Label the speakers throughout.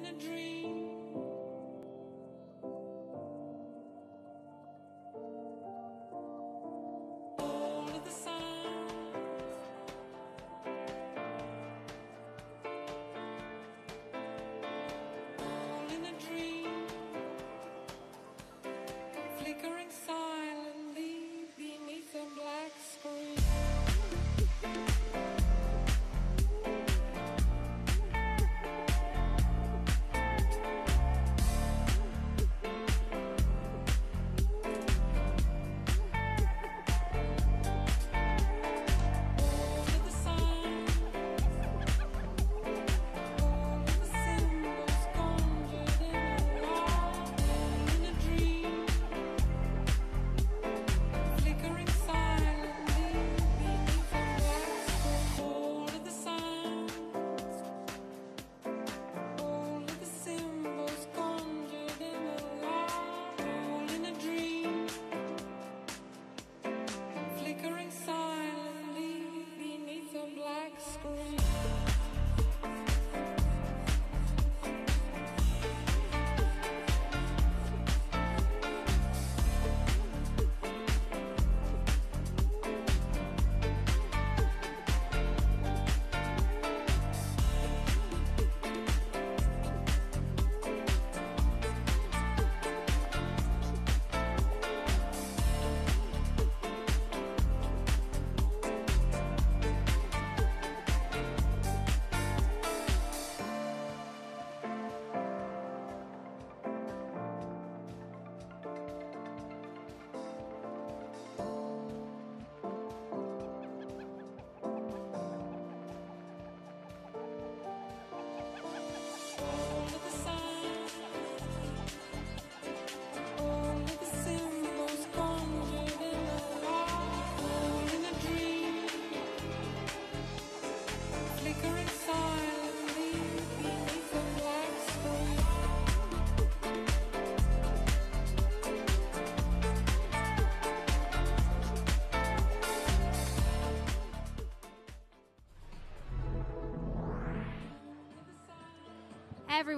Speaker 1: in a dream.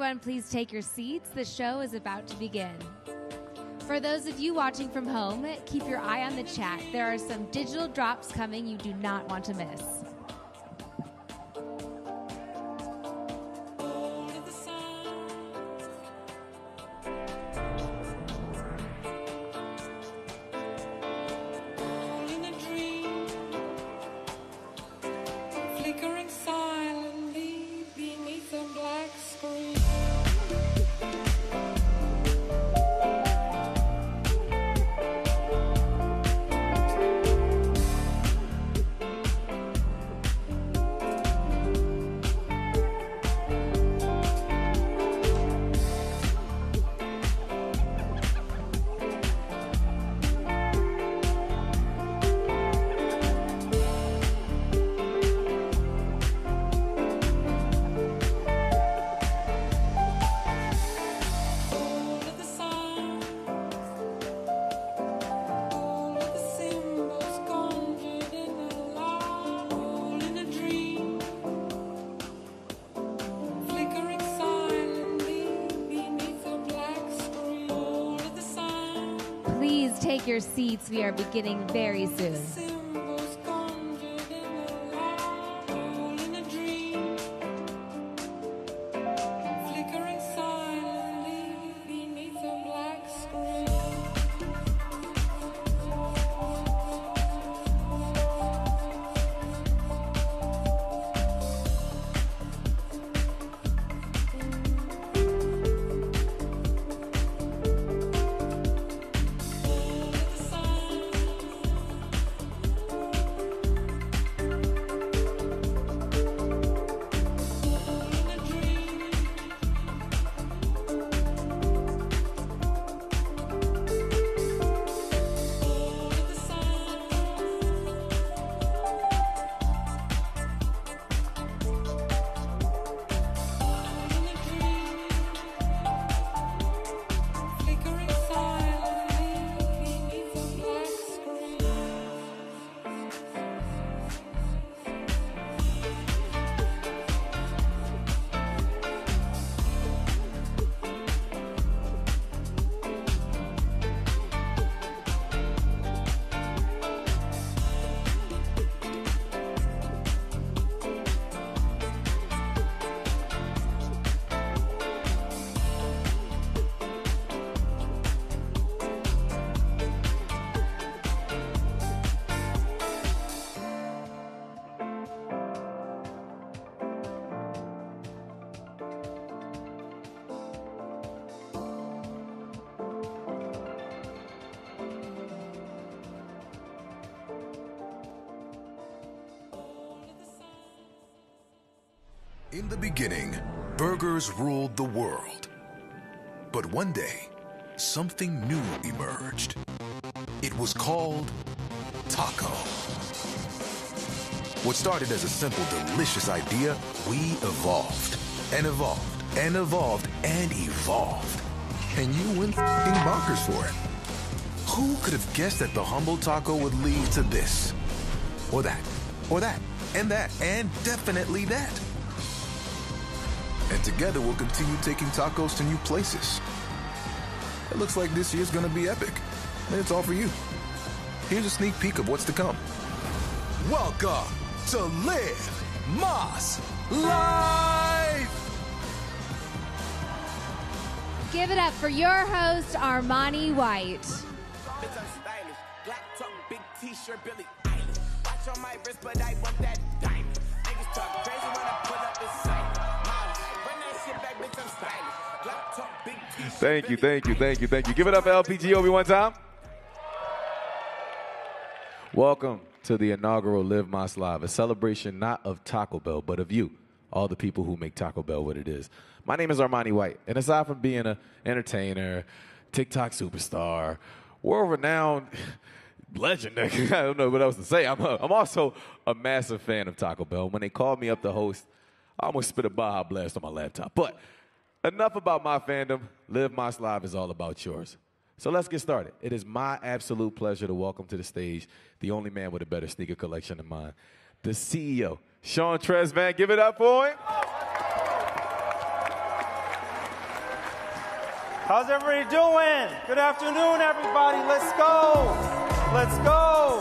Speaker 2: Everyone, please take your seats. The show is about to begin. For those of you watching from home, keep your eye on the chat. There are some digital drops coming you do not want to miss. we are beginning very soon.
Speaker 1: In the
Speaker 3: beginning, burgers ruled the world. But one day, something new emerged. It was called taco. What started as a simple, delicious idea, we evolved and evolved and evolved and evolved. And you went f***ing bonkers for it. Who could have guessed that the humble taco would lead to this? Or that, or that, and that, and definitely that. And together we'll continue taking tacos to new places. It looks like this year's gonna be epic. And it's all for you. Here's a sneak peek of what's to come. Welcome to Live Más Live!
Speaker 2: Give it up for your host, Armani White.
Speaker 4: Bitch,
Speaker 5: Thank you, thank you, thank you, thank you. Give it up for LPG Obi one time. Welcome to the inaugural Live Más Live, a celebration not of Taco Bell, but of you, all the people who make Taco Bell what it is. My name is Armani White, and aside from being an entertainer, TikTok superstar, world-renowned legend, I don't know what else to say. I'm, a, I'm also a massive fan of Taco Bell. When they called me up to host, I almost spit a Baja Blast on my laptop. But enough about my fandom. Live Más Live is all about yours. So let's get started. It is my absolute pleasure to welcome to the stage the only man with a better sneaker collection than mine, the CEO, Sean Tresvant. Give it up for him.
Speaker 6: How's everybody doing? Good afternoon, everybody. Let's go. Let's go.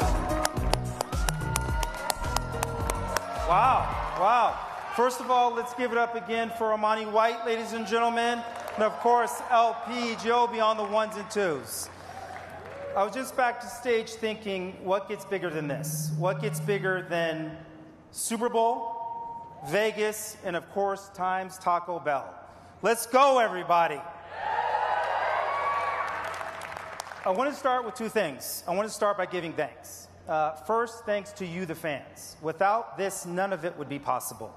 Speaker 6: Wow, wow. First of all, let's give it up again for Armani White, ladies and gentlemen. And of course, LP Joby on the ones and twos. I was just back to stage thinking, what gets bigger than this? What gets bigger than Super Bowl, Vegas, and of course, times Taco Bell? Let's go, everybody. I want to start with two things. I want to start by giving thanks. Uh, first, thanks to you, the fans. Without this, none of it would be possible.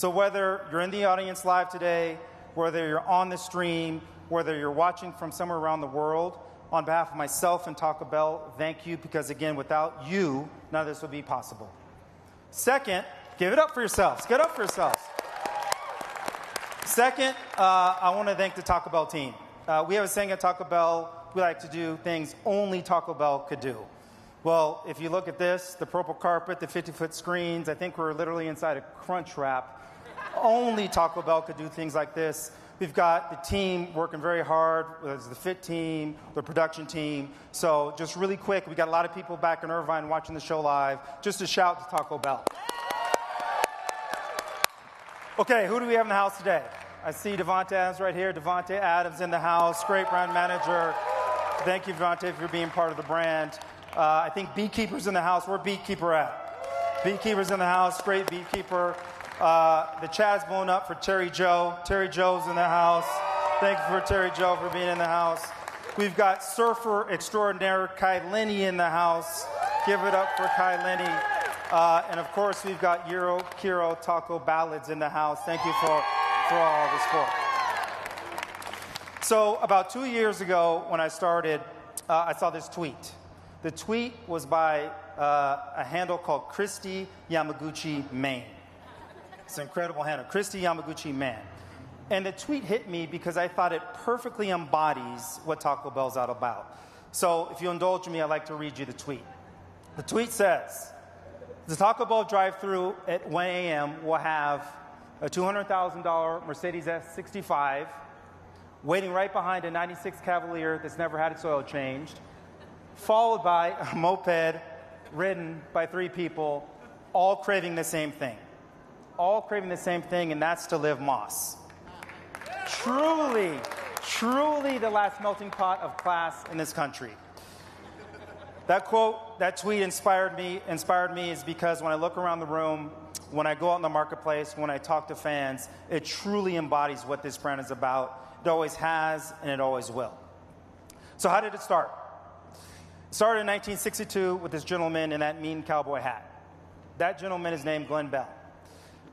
Speaker 6: So, whether you're in the audience live today, whether you're on the stream, whether you're watching from somewhere around the world, on behalf of myself and Taco Bell, thank you because, again, without you, none of this would be possible. Second, give it up for yourselves. Get up for yourselves. Second, uh, I want to thank the Taco Bell team. Uh, we have a saying at Taco Bell, we like to do things only Taco Bell could do. Well, if you look at this, the purple carpet, the 50 foot screens, I think we're literally inside a crunch wrap. Only Taco Bell could do things like this. We've got the team working very hard, there's the fit team, the production team. So, just really quick, we got a lot of people back in Irvine watching the show live. Just a shout to Taco Bell. Okay, who do we have in the house today? I see Davante Adams right here. Davante Adams in the house, great brand manager. Thank you, Davante, for being part of the brand. Uh, I think Beekeeper's in the house. Where Beekeeper at? Beekeeper's in the house. Great Beekeeper. Uh, the chat is blown up for Terry Joe. Terry Joe's in the house. Thank you for Terry Joe for being in the house. We've got surfer extraordinaire Kai Lenny in the house. Give it up for Kai Lenny. Uh, and of course, we've got Euro Kiro Taco Ballads in the house. Thank you for, for all the support. So, about two years ago, when I started, uh, I saw this tweet. The tweet was by uh, a handle called Christy Yamaguchi Man. It's an incredible handle, Christy Yamaguchi Man. And the tweet hit me because I thought it perfectly embodies what Taco Bell's all about. So, if you indulge me, I'd like to read you the tweet. The tweet says The Taco Bell drive through at 1 a.m. will have a $200,000 Mercedes S65 waiting right behind a 96 Cavalier that's never had its oil changed, followed by a moped ridden by three people, all craving the same thing. All craving the same thing, and that's to live Más. Truly, truly the last melting pot of class in this country. That quote, that tweet inspired me, inspired me is because when I look around the room, when I go out in the marketplace, when I talk to fans, it truly embodies what this brand is about. It always has, and it always will. So, how did it start? It started in 1962 with this gentleman in that mean cowboy hat. That gentleman is named Glenn Bell.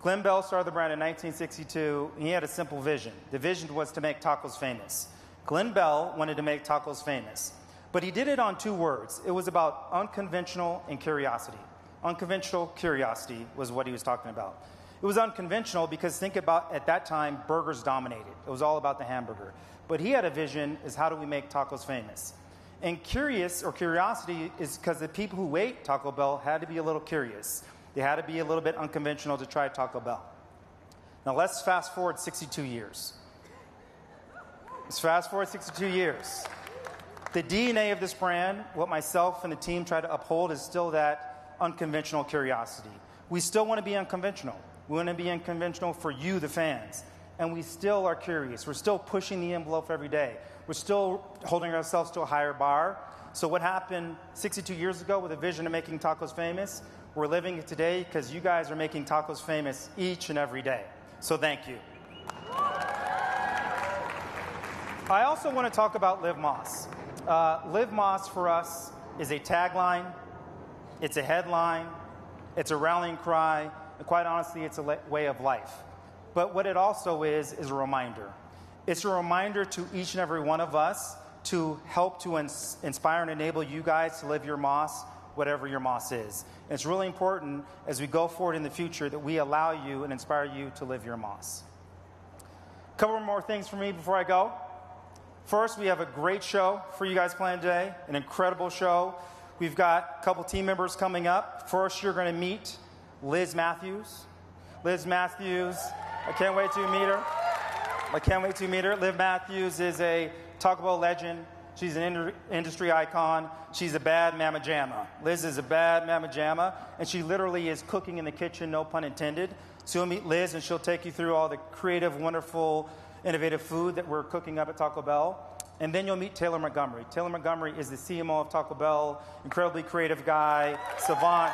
Speaker 6: Glenn Bell started the brand in 1962, and he had a simple vision. The vision was to make tacos famous. Glenn Bell wanted to make tacos famous, but he did it on two words. It was about unconventional and curiosity. Unconventional curiosity was what he was talking about. It was unconventional because think about at that time, burgers dominated. It was all about the hamburger. But he had a vision is how do we make tacos famous? And curious or curiosity is because the people who ate Taco Bell had to be a little curious. They had to be a little bit unconventional to try Taco Bell. Now let's fast forward 62 years. Let's fast forward 62 years. The DNA of this brand, what myself and the team try to uphold, is still that unconventional curiosity. We still want to be unconventional. We want to be unconventional for you, the fans. And we still are curious. We're still pushing the envelope every day. We're still holding ourselves to a higher bar. So, what happened 62 years ago with a vision of making tacos famous, we're living today because you guys are making tacos famous each and every day. So, thank you. I also want to talk about Live Más. Uh, Live Más for us is a tagline, it's a headline, it's a rallying cry, and quite honestly, it's a le- way of life. But what it also is, is a reminder. It's a reminder to each and every one of us to help to ins- inspire and enable you guys to live your Más, whatever your Más is. And it's really important as we go forward in the future that we allow you and inspire you to live your Más. A couple more things for me before I go. First, we have a great show for you guys planned today, an incredible show. We've got a couple team members coming up. First, you're going to meet Liz Matthews. Liz Matthews, I can't wait to meet her. I can't wait to meet her. Liz Matthews is a Taco Bell legend. She's an industry icon. She's a bad mama jamma. Liz is a bad mama jamma, and she literally is cooking in the kitchen, no pun intended. So you'll meet Liz, and she'll take you through all the creative, wonderful, innovative food that we're cooking up at Taco Bell. And then you'll meet Taylor Montgomery. Taylor Montgomery is the CMO of Taco Bell, incredibly creative guy, savant,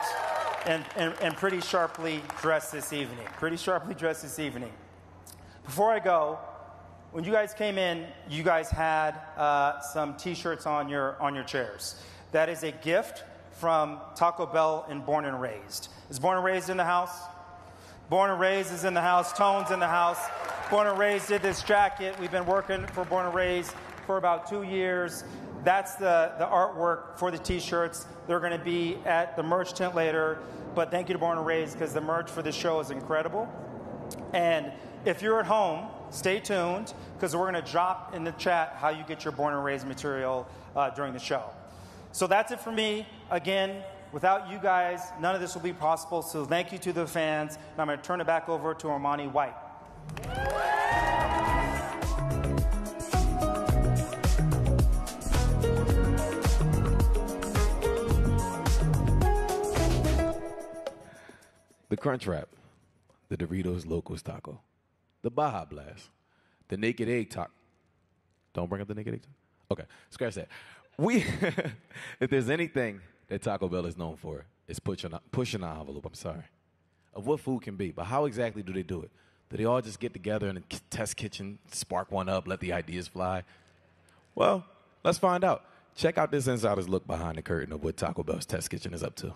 Speaker 6: and, and, and pretty sharply dressed this evening. Pretty sharply dressed this evening. Before I go, when you guys came in, you guys had uh, some T-shirts on your on your chairs. That is a gift from Taco Bell and Born and Raised. Is Born and Raised in the house? Born and Raised is in the house. Tone's in the house. Born and Raised did this jacket. We've been working for Born and Raised for about two years. That's the, the artwork for the t-shirts. They're going to be at the merch tent later. But thank you to Born and Raised because the merch for this show is incredible. And if you're at home, stay tuned because we're going to drop in the chat how you get your Born and Raised material uh, during the show. So that's it for me. Again, without you guys, none of this will be possible. So thank you to the fans. And I'm going to turn it back over to Armani White.
Speaker 5: The Crunch Wrap, the Doritos Locos Taco, the Baja Blast, the Naked Egg Taco. Don't bring up the Naked Egg Taco. Okay, scratch that. We, if there's anything that Taco Bell is known for, it's pushing pushing the envelope. I'm sorry, of what food can be, but how exactly do they do it? Do they all just get together in a test kitchen, spark one up, let the ideas fly? Well, let's find out. Check out this insider's look behind the curtain of what Taco Bell's test kitchen is up to.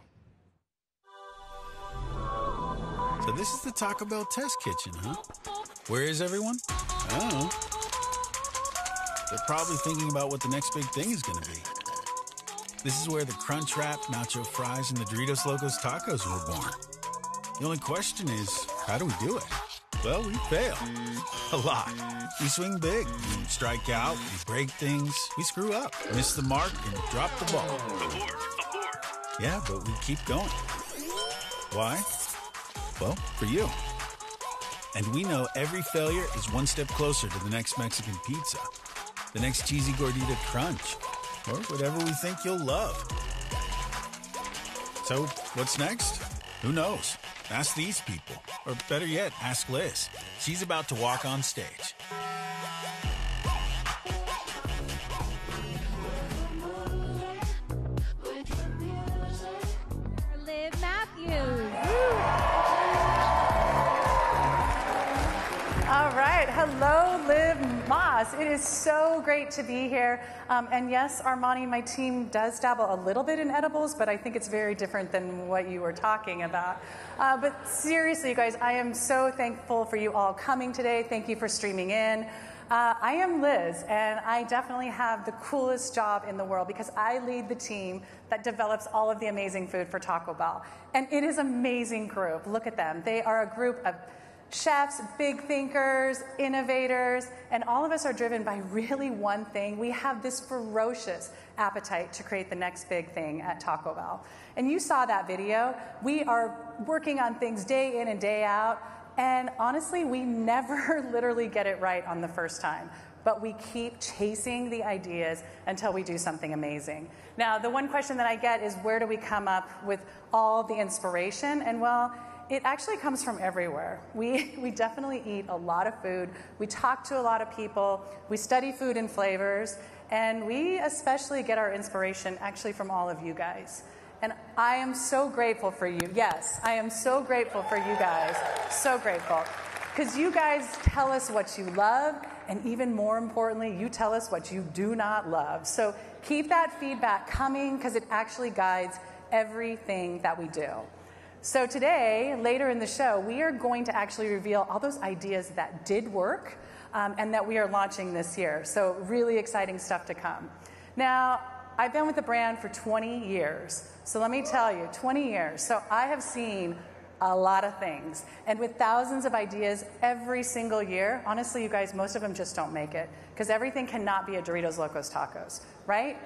Speaker 7: So this is the Taco Bell test kitchen, huh? Where is everyone? I don't know. They're probably thinking about what the next big thing is going to be. This is where the Crunch Wrap, Nacho Fries, and the Doritos Locos Tacos were born. The only question is, how do we do it? Well, we fail. A lot. We swing big, we strike out, we break things, we screw up, miss the mark, and drop the ball. Yeah, but we keep going. Why? Well, for you. And we know every failure is one step closer to the next Mexican pizza, the next cheesy gordita crunch, or whatever we think you'll love. So, what's next? Who knows? Ask these people. Or better yet, ask Liz. She's about to walk on stage.
Speaker 8: Hello, Live Más. It is so great to be here. Um, and yes, Armani, my team does dabble a little bit in edibles, but I think it's very different than what you were talking about. Uh, but seriously, you guys, I am so thankful for you all coming today. Thank you for streaming in. Uh, I am Liz, and I definitely have the coolest job in the world because I lead the team that develops all of the amazing food for Taco Bell. And it is an amazing group. Look at them. They are a group of chefs, big thinkers, innovators, and all of us are driven by really one thing. We have this ferocious appetite to create the next big thing at Taco Bell. And you saw that video. We are working on things day in and day out. And honestly, we never literally get it right on the first time, but we keep chasing the ideas until we do something amazing. Now, the one question that I get is where do we come up with all the inspiration? And well, it actually comes from everywhere. We, we definitely eat a lot of food. We talk to a lot of people. We study food and flavors. And we especially get our inspiration actually from all of you guys. And I am so grateful for you. Yes, I am so grateful for you guys. So grateful. Because you guys tell us what you love, and even more importantly, you tell us what you do not love. So keep that feedback coming because it actually guides everything that we do. So today, later in the show, we are going to actually reveal all those ideas that did work um, and that we are launching this year. So really exciting stuff to come. Now, I've been with the brand for 20 years. So let me tell you, 20 years. So I have seen a lot of things. And with thousands of ideas every single year, honestly, you guys, most of them just don't make it because everything cannot be a Doritos Locos Tacos, right?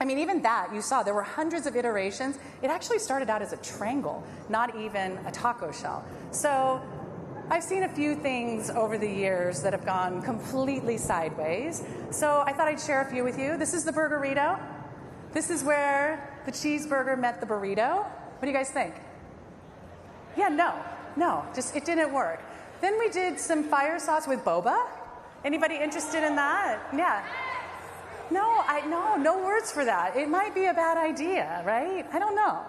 Speaker 8: I mean, even that, you saw, there were hundreds of iterations. It actually started out as a triangle, not even a taco shell. So I've seen a few things over the years that have gone completely sideways. So I thought I'd share a few with you. This is the Burgerito. This is where the cheeseburger met the burrito. What do you guys think? Yeah, no, no, just it didn't work. Then we did some fire sauce with boba. Anybody interested in that? Yeah. No, I no, no words for that. It might be a bad idea, right? I don't know.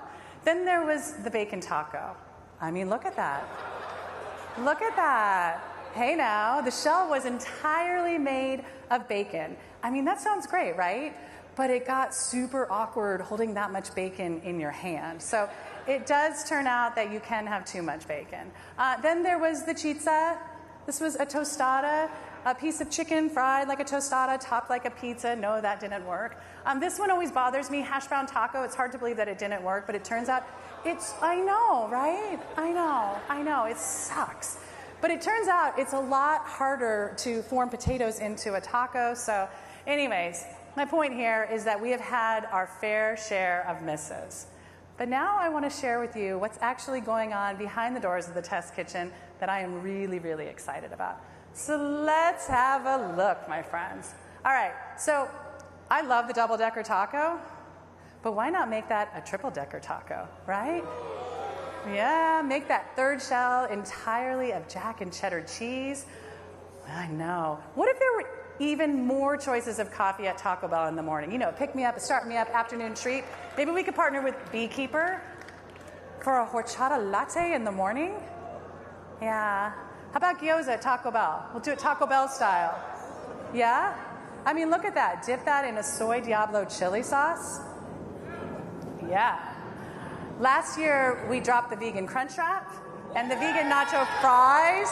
Speaker 8: Then there was the bacon taco. I mean, look at that. Look at that. Hey now, the shell was entirely made of bacon. I mean, that sounds great, right? But it got super awkward holding that much bacon in your hand. So it does turn out that you can have too much bacon. Uh, then there was the chizza. This was a tostada, a piece of chicken fried like a tostada, topped like a pizza. No, that didn't work. Um, this one always bothers me hash brown taco. It's hard to believe that it didn't work, but it turns out it's, I know, right? I know, I know, it sucks. But it turns out it's a lot harder to form potatoes into a taco. So, anyways, my point here is that we have had our fair share of misses. But now I want to share with you what's actually going on behind the doors of the test kitchen that I am really, really excited about. So let's have a look, my friends. All right, so I love the double decker taco, but why not make that a triple decker taco, right? Yeah, make that third shell entirely of jack and cheddar cheese. I know. What if there were even more choices of coffee at Taco Bell in the morning? You know, pick me up, start me up, afternoon treat. Maybe we could partner with Beekeeper for a horchata latte in the morning. Yeah. How about gyoza Taco Bell? We'll do it Taco Bell style. Yeah? I mean, look at that. Dip that in a soy Diablo chili sauce. Yeah. Last year, we dropped the vegan crunch wrap and the vegan nacho fries.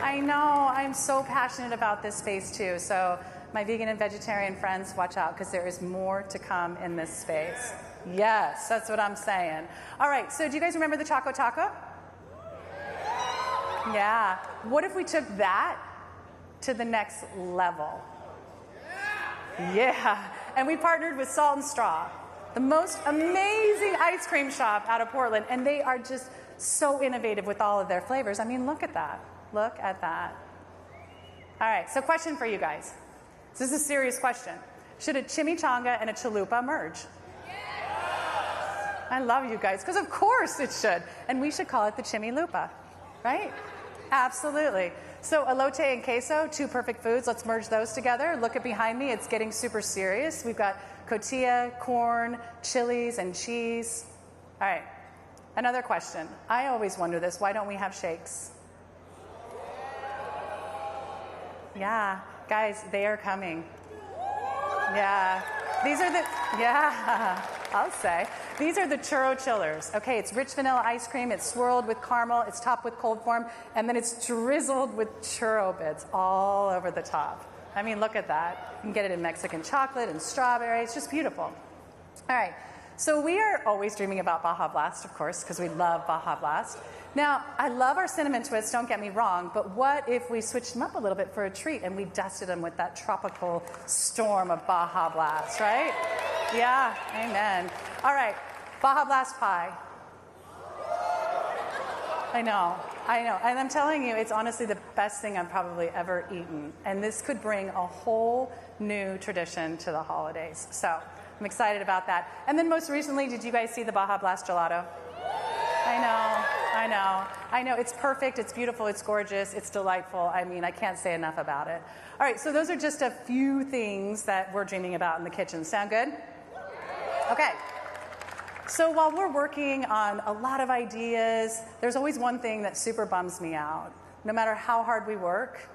Speaker 8: I know, I'm so passionate about this space too. So, my vegan and vegetarian friends, watch out because there is more to come in this space. Yes, that's what I'm saying. All right, so do you guys remember the Choco Taco? Yeah. What if we took that to the next level? Yeah. And we partnered with Salt and Straw, the most amazing ice cream shop out of Portland. And they are just so innovative with all of their flavors. I mean, look at that. Look at that. All right, so question for you guys. This is a serious question. Should a chimichanga and a chalupa merge? I love you guys, because of course it should. And we should call it the chimilupa, right? Absolutely. So elote and queso, two perfect foods. Let's merge those together. Look at behind me. It's getting super serious. We've got cotija, corn, chilies, and cheese. All right. Another question. I always wonder this. Why don't we have shakes? Yeah, guys, they are coming. Yeah. These are the, yeah, I'll say. These are the churro chillers. Okay, it's rich vanilla ice cream, it's swirled with caramel, it's topped with cold foam, and then it's drizzled with churro bits all over the top. I mean, look at that. You can get it in Mexican chocolate and strawberry. It's just beautiful. All right, so we are always dreaming about Baja Blast, of course, because we love Baja Blast. Now, I love our cinnamon twists, don't get me wrong, but what if we switched them up a little bit for a treat and we dusted them with that tropical storm of Baja Blast, right? Yeah, amen. All right, Baja Blast pie. I know, I know. And I'm telling you, it's honestly the best thing I've probably ever eaten. And this could bring a whole new tradition to the holidays. So I'm excited about that. And then most recently, did you guys see the Baja Blast gelato? I know, I know, I know. It's perfect, it's beautiful, it's gorgeous, it's delightful. I mean, I can't say enough about it. All right, so those are just a few things that we're dreaming about in the kitchen. Sound good? Okay. So while we're working on a lot of ideas, there's always one thing that super bums me out. No matter how hard we work,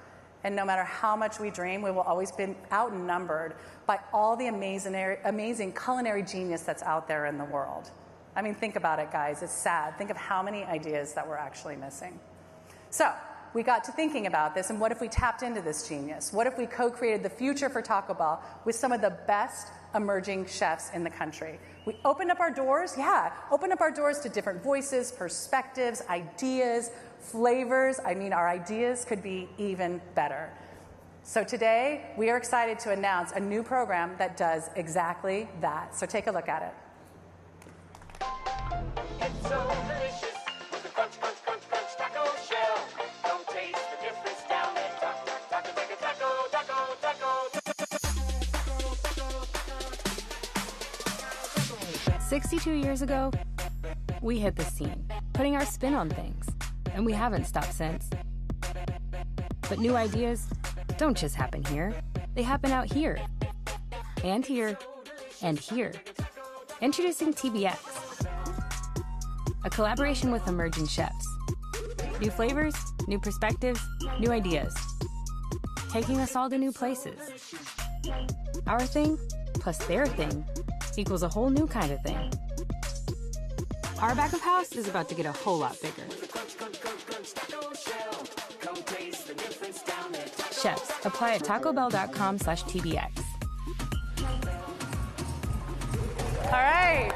Speaker 8: and no matter how much we dream, we will always be outnumbered by all the amazing, amazing culinary genius that's out there in the world. I mean, think about it, guys. It's sad. Think of how many ideas that we're actually missing. So, we got to thinking about this, and what if we tapped into this genius? What if we co created the future for Taco Bell with some of the best emerging chefs in the country? We opened up our doors, yeah, opened up our doors to different voices, perspectives, ideas, flavors. I mean, our ideas could be even better. So today, we are excited to announce a new program that does exactly that. So take a look at it.
Speaker 9: It's so delicious with a crunch, crunch, crunch, crunch taco shell. Come taste the difference down at Taco, Taco, Taco, Taco, Taco, Taco.
Speaker 10: 62 years ago, we hit the scene, putting our spin on things, and we haven't stopped since. But new ideas don't just happen here, they happen out here, and here, and here. Introducing TBX, a collaboration with emerging chefs. New flavors, new perspectives, new ideas, taking us all to new places. Our thing plus their thing equals a whole new kind of thing. Our back of house is about to get a whole lot bigger. Chefs, apply at tacobell.com slash TBX.
Speaker 8: All right.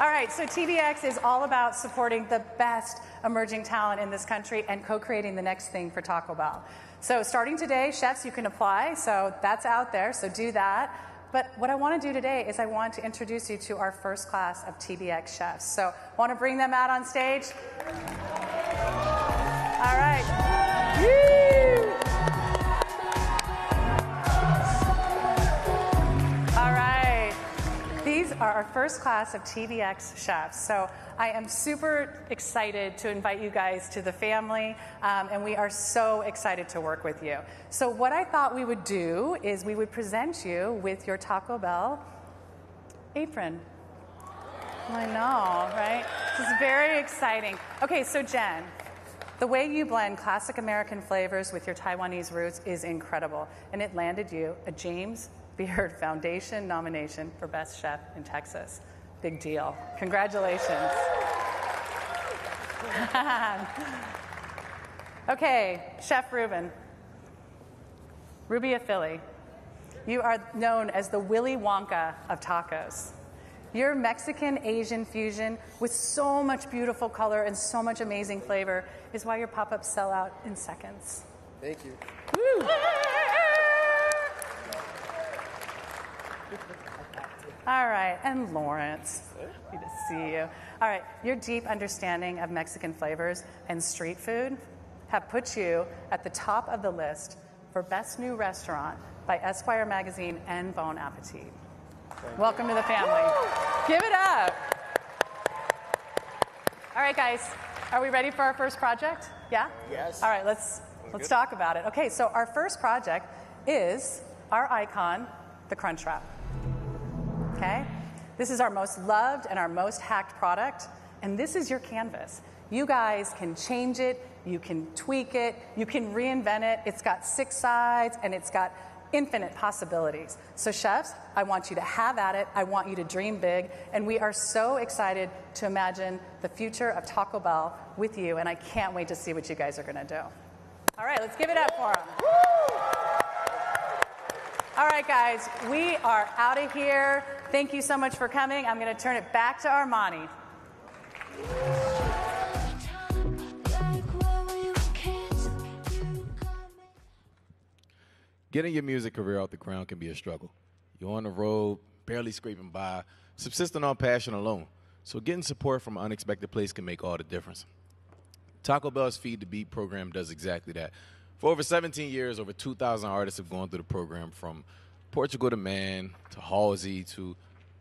Speaker 8: All right, so TBX is all about supporting the best emerging talent in this country and co creating the next thing for Taco Bell. So, starting today, chefs, you can apply. So, that's out there, so do that. But what I want to do today is I want to introduce you to our first class of TBX chefs. So, want to bring them out on stage? All right. All right. These are our first class of TBX chefs. So I am super excited to invite you guys to the family, um, and we are so excited to work with you. So, what I thought we would do is we would present you with your Taco Bell apron. I know, right? This is very exciting. Okay, so Jen, the way you blend classic American flavors with your Taiwanese roots is incredible, and it landed you a James Beard Foundation nomination for Best Chef in Texas. Big deal. Congratulations. okay, Chef Ruben. Ruby Rubia Philly. You are known as the Willy Wonka of tacos. Your Mexican Asian fusion with so much beautiful color and so much amazing flavor is why your pop ups sell out in seconds.
Speaker 11: Thank you.
Speaker 8: Woo! All right, and Lawrence, good to see you. All right, your deep understanding of Mexican flavors and street food have put you at the top of the list for Best New Restaurant by Esquire Magazine and Bon Appetit. Welcome to the family. Give it up. All right, guys, are we ready for our first project? Yeah?
Speaker 11: Yes.
Speaker 8: All right, let's let's talk about it. Okay, so our first project is our icon, the Crunchwrap. Okay? This is our most loved and our most hacked product, and this is your canvas. You guys can change it, you can tweak it, you can reinvent it. It's got six sides and it's got infinite possibilities. So, chefs, I want you to have at it. I want you to dream big. And we are so excited to imagine the future of Taco Bell with you. And I can't wait to see what you guys are going to do. All right, let's give it up for them. All right, guys, we are out of here. Thank you so much for coming. I'm going to turn it back to Armani.
Speaker 5: Getting your music career off the ground can be a struggle. You're on the road, barely scraping by, subsisting on passion alone. So getting support from an unexpected place can make all the difference. Taco Bell's Feed the Beat program does exactly that. For over 17 years, over 2,000 artists have gone through the program from Portugal. The Man to Halsey to,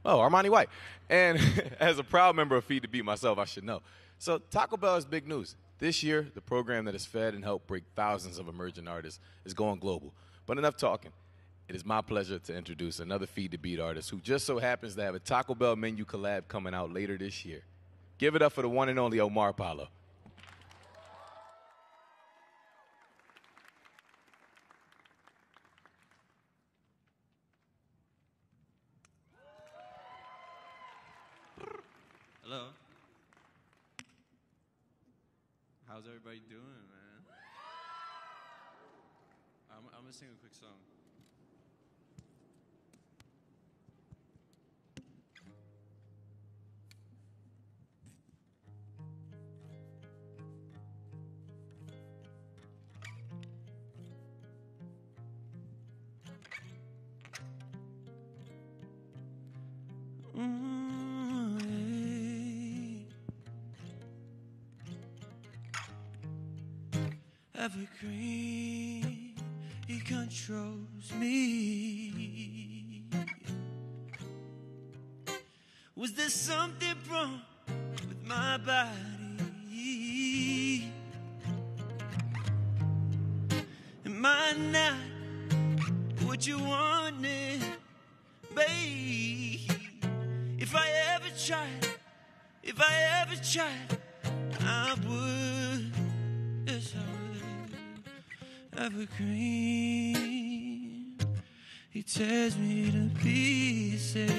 Speaker 5: oh, Armani White. And as a proud member of Feed the Beat myself, I should know. So Taco Bell is big news. This year, the program that has fed and helped break thousands of emerging artists is going global. But enough talking. It is my pleasure to introduce another Feed the Beat artist who just so happens to have a Taco Bell menu collab coming out later this year. Give it up for the one and only Omar Apollo.
Speaker 11: Hello. How's everybody Mm-hmm. Evergreen, he controls me. Was there something wrong with my body? He tears me to pieces.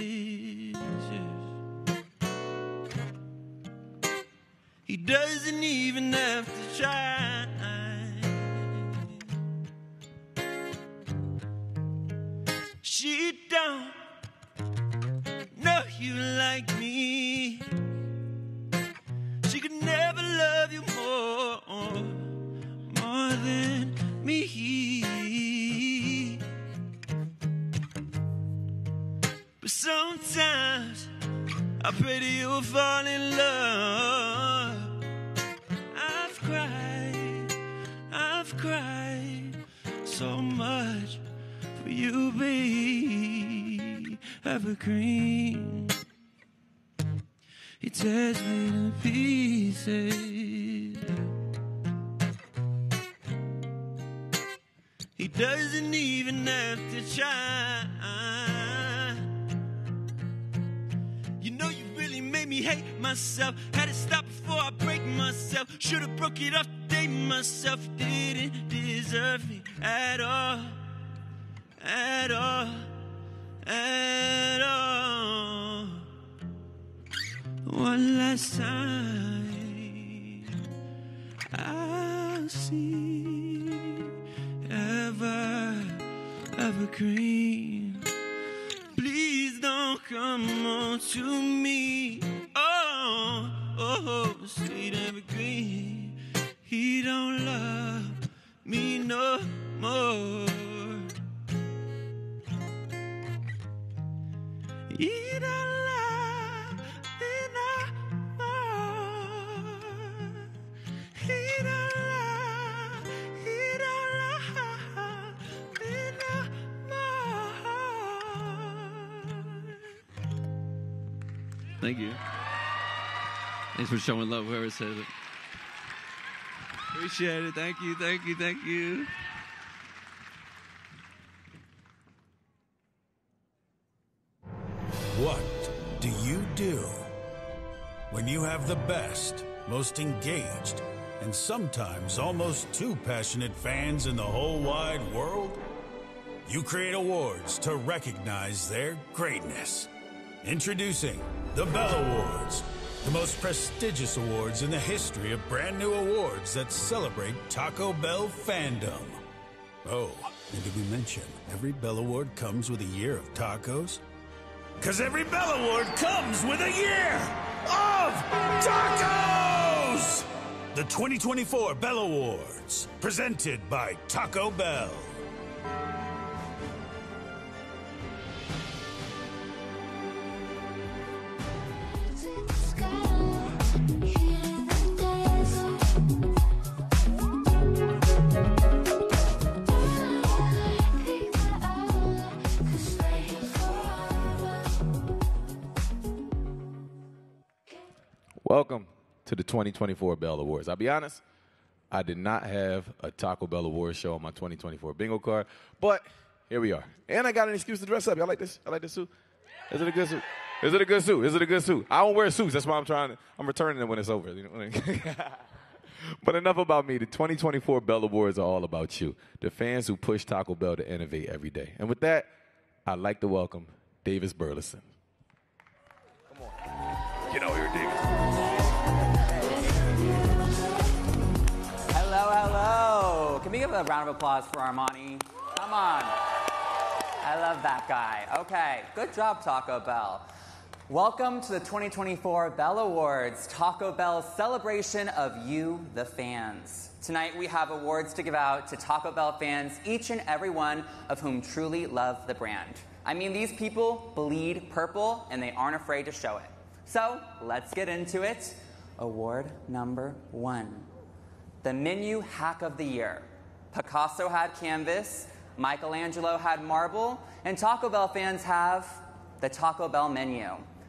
Speaker 11: He doesn't even evergreen. Please don't come on to me. Oh, oh, oh sweet evergreen. He don't love me no more. He don't
Speaker 12: Thank you. Thanks for showing love, whoever said it. Appreciate it. Thank you, thank you, thank you.
Speaker 7: What do you do when you have the best, most engaged, and sometimes almost too passionate fans in the whole wide world? You create awards to recognize their greatness. Introducing the Bell Awards, the most prestigious awards in the history of brand new awards that celebrate Taco Bell fandom. Oh, and did we mention every Bell Award comes with a year of tacos? Because every Bell Award comes with a year of tacos! The 2024 Bell Awards, presented by Taco Bell.
Speaker 5: Welcome to the 2024 Bell Awards. I'll be honest, I did not have a Taco Bell Awards show on my 2024 bingo card, but here we are. And I got an excuse to dress up. Y'all like this? I like this suit? Is it a good suit? Is it a good suit? Is it a good suit? I don't wear suits. That's why I'm trying to, I'm returning it when it's over. You know? but enough about me. The 2024 Bell Awards are all about you, the fans who push Taco Bell to innovate every day. And with that, I'd like to welcome Davis Burleson. Get out here, Davis.
Speaker 13: Hello, hello. Can we give a round of applause for Armani? Come on. I love that guy. Okay, good job, Taco Bell. Welcome to the 2024 Bell Awards, Taco Bell's celebration of you, the fans. Tonight we have awards to give out to Taco Bell fans, each and every one of whom truly love the brand. I mean, these people bleed purple and they aren't afraid to show it. So let's get into it. Award number one the menu hack of the year. Picasso had canvas, Michelangelo had marble, and Taco Bell fans have the Taco Bell menu.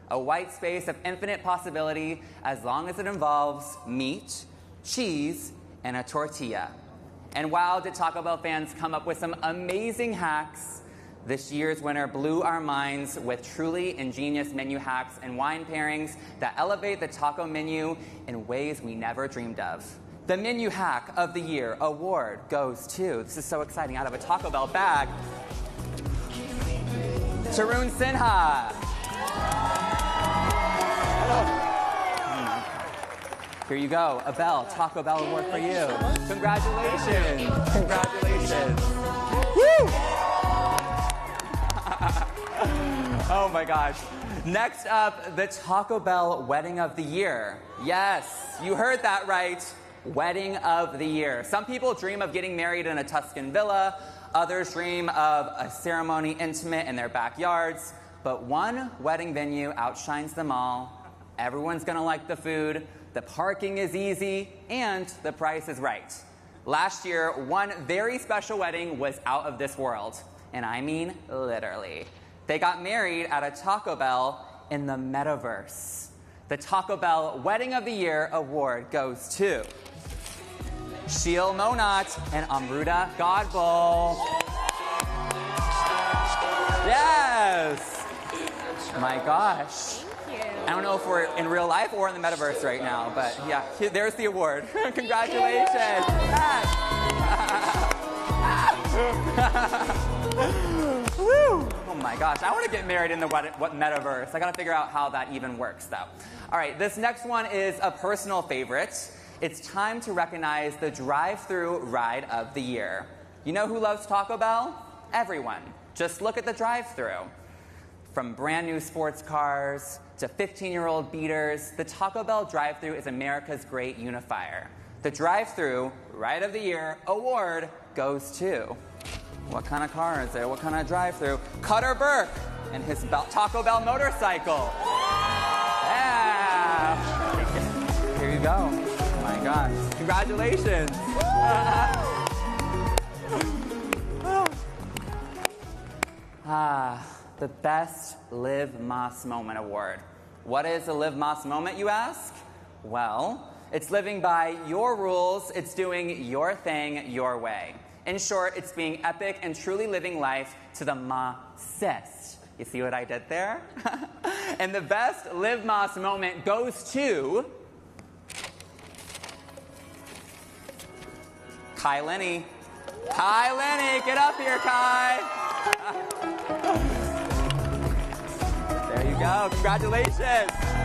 Speaker 13: A white space of infinite possibility as long as it involves meat, cheese, and a tortilla. And wow, did Taco Bell fans come up with some amazing hacks. This year's winner blew our minds with truly ingenious menu hacks and wine pairings that elevate the taco menu in ways we never dreamed of. The menu hack of the year award goes to, this is so exciting, out of a Taco Bell bag, Tarun Sinha. Hmm. Here you go, a Bell, Taco Bell award for you. Congratulations. Congratulations. Woo! Oh my gosh. Next up, the Taco Bell Wedding of the Year. Yes, you heard that right. Wedding of the Year. Some people dream of getting married in a Tuscan villa, others dream of a ceremony intimate in their backyards, but one wedding venue outshines them all. Everyone's gonna like the food, the parking is easy, and the price is right. Last year, one very special wedding was out of this world, and I mean literally. They got married at a Taco Bell in the metaverse. The Taco Bell Wedding of the Year award goes to Sheil Monat and Amruta Godbole. Yes! My gosh. Thank you. I don't know if we're in real life or in the metaverse right now, but yeah, there's the award. Congratulations! Woo! Oh my gosh, I want to get married in the what, what metaverse. I got to figure out how that even works, though. All right, this next one is a personal favorite. It's time to recognize the drive-through ride of the year. You know who loves Taco Bell? Everyone. Just look at the drive-through. From brand new sports cars to 15 year old beaters, the Taco Bell drive thru is America's great unifier. The drive thru Ride of the Year award goes to. What kind of car is it? What kind of drive through? Cutter Burke and his Bell- Taco Bell motorcycle. Yeah! Here you go. Oh my gosh. Congratulations. Ah, the best Live Más Moment Award. What is a Live Más moment, you ask? Well, it's living by your rules, it's doing your thing your way. In short, it's being epic and truly living life to the Mossest. You see what I did there? and the best Live Más moment goes to Kai Lenny. Kai Lenny, get up here, Kai. There you go. Congratulations.